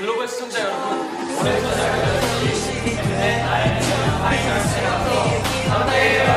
글로벌 시청자 여러분, 오늘 저녁은 MNN INN INN 감사해요.